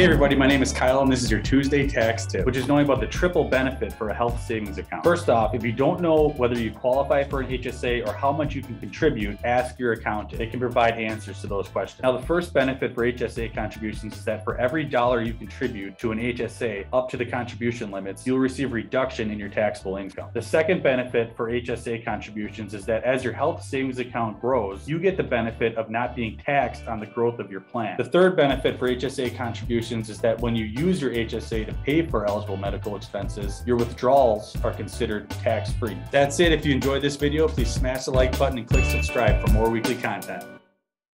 Hey everybody, my name is Kyle and this is your Tuesday tax tip, which is knowing about the triple benefit for a health savings account. First off, if you don't know whether you qualify for an HSA or how much you can contribute, ask your accountant. They can provide answers to those questions. Now, the first benefit for HSA contributions is that for every dollar you contribute to an HSA up to the contribution limits, you'll receive reduction in your taxable income. The second benefit for HSA contributions is that as your health savings account grows, you get the benefit of not being taxed on the growth of your plan. The third benefit for HSA contributions is that when you use your HSA to pay for eligible medical expenses, your withdrawals are considered tax free. That's it. If you enjoyed this video, please smash the like button and click subscribe for more weekly content.